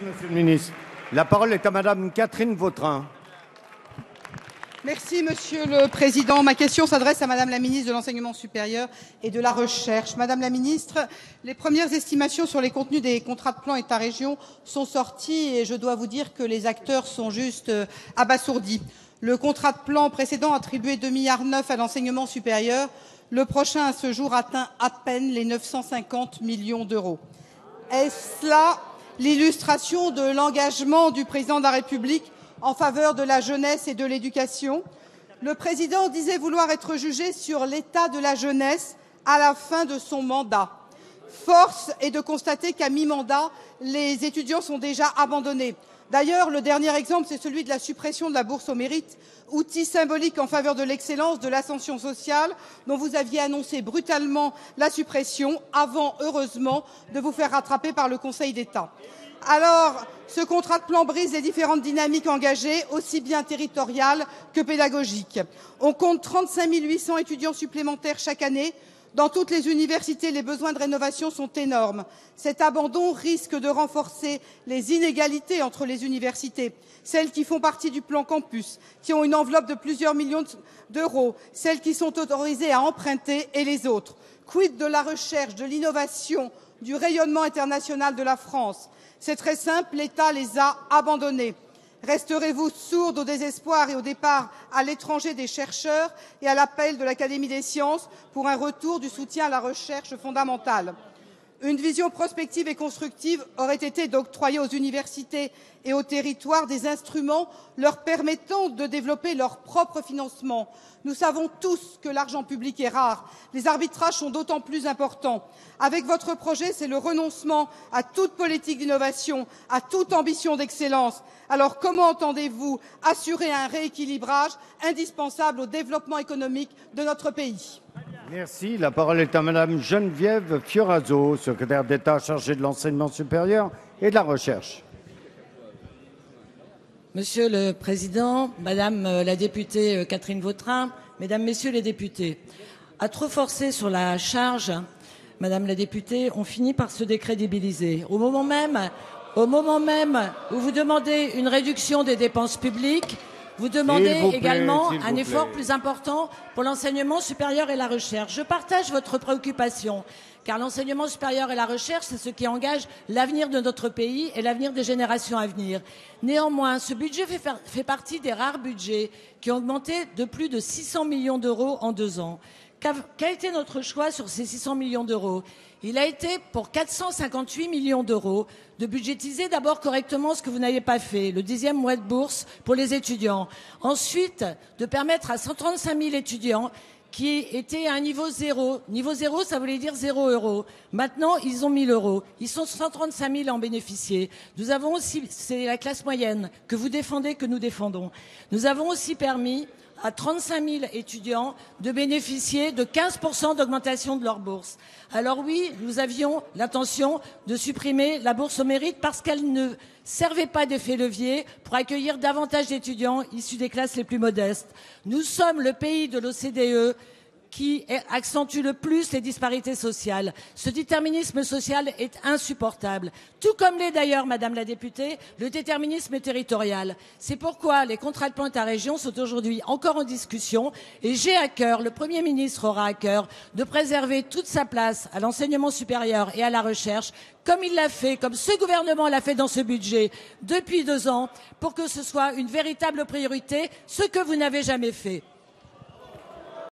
Monsieur le ministre. La parole est à Madame Catherine Vautrin. Merci, Monsieur le Président. Ma question s'adresse à Madame la ministre de l'Enseignement supérieur et de la Recherche. Madame la ministre, les premières estimations sur les contenus des contrats de plan État-région sont sorties et je dois vous dire que les acteurs sont juste euh, abasourdis. Le contrat de plan précédent attribuait 2,9 milliards à l'enseignement supérieur. Le prochain, à ce jour, atteint à peine les 950 millions d'euros. Est-ce là l'illustration de l'engagement du président de la République en faveur de la jeunesse et de l'éducation. Le président disait vouloir être jugé sur l'état de la jeunesse à la fin de son mandat. Force est de constater qu'à mi-mandat, les étudiants sont déjà abandonnés. D'ailleurs, le dernier exemple, c'est celui de la suppression de la bourse au mérite, outil symbolique en faveur de l'excellence, de l'ascension sociale, dont vous aviez annoncé brutalement la suppression, avant, heureusement, de vous faire rattraper par le Conseil d'État. Alors, ce contrat de plan brise les différentes dynamiques engagées, aussi bien territoriales que pédagogiques. On compte 35 800 étudiants supplémentaires chaque année. Dans toutes les universités, les besoins de rénovation sont énormes. Cet abandon risque de renforcer les inégalités entre les universités, celles qui font partie du plan campus, qui ont une enveloppe de plusieurs millions d'euros, celles qui sont autorisées à emprunter et les autres. Quid de la recherche, de l'innovation, du rayonnement international de la France? C'est très simple, l'État les a abandonnés. Resterez-vous sourde au désespoir et au départ à l'étranger des chercheurs et à l'appel de l'Académie des sciences pour un retour du soutien à la recherche fondamentale? Une vision prospective et constructive aurait été d'octroyer aux universités et aux territoires des instruments leur permettant de développer leur propre financement. Nous savons tous que l'argent public est rare. Les arbitrages sont d'autant plus importants. Avec votre projet, c'est le renoncement à toute politique d'innovation, à toute ambition d'excellence. Alors comment entendez-vous assurer un rééquilibrage indispensable au développement économique de notre pays? Merci. La parole est à Madame Geneviève Fioraso, secrétaire d'État chargée de l'enseignement supérieur et de la recherche. Monsieur le Président, Madame la députée euh, Catherine Vautrin, Mesdames, Messieurs les députés, à trop forcer sur la charge, Madame la députée, on finit par se décrédibiliser. Au moment même, au moment même où vous demandez une réduction des dépenses publiques, vous demandez également un effort plus important pour l'enseignement supérieur et la recherche. Je partage votre préoccupation, car l'enseignement supérieur et la recherche, c'est ce qui engage l'avenir de notre pays et l'avenir des générations à venir. Néanmoins, ce budget fait, fait partie des rares budgets qui ont augmenté de plus de 600 millions d'euros en deux ans. Qu'a été notre choix sur ces 600 millions d'euros? Il a été pour 458 millions d'euros de budgétiser d'abord correctement ce que vous n'avez pas fait, le dixième mois de bourse pour les étudiants. Ensuite, de permettre à 135 000 étudiants qui étaient à un niveau zéro. Niveau zéro, ça voulait dire zéro euro. Maintenant, ils ont 1000 euros. Ils sont 135 000 en bénéficier. Nous avons aussi, c'est la classe moyenne que vous défendez, que nous défendons. Nous avons aussi permis à 35 000 étudiants de bénéficier de 15% d'augmentation de leur bourse. Alors oui, nous avions l'intention de supprimer la bourse au mérite parce qu'elle ne servait pas d'effet levier pour accueillir davantage d'étudiants issus des classes les plus modestes. Nous sommes le pays de l'OCDE qui accentue le plus les disparités sociales. Ce déterminisme social est insupportable, tout comme l'est d'ailleurs, Madame la députée, le déterminisme territorial. C'est pourquoi les contrats de plan à région sont aujourd'hui encore en discussion et j'ai à cœur, le Premier ministre aura à cœur, de préserver toute sa place à l'enseignement supérieur et à la recherche, comme il l'a fait, comme ce gouvernement l'a fait dans ce budget depuis deux ans, pour que ce soit une véritable priorité, ce que vous n'avez jamais fait.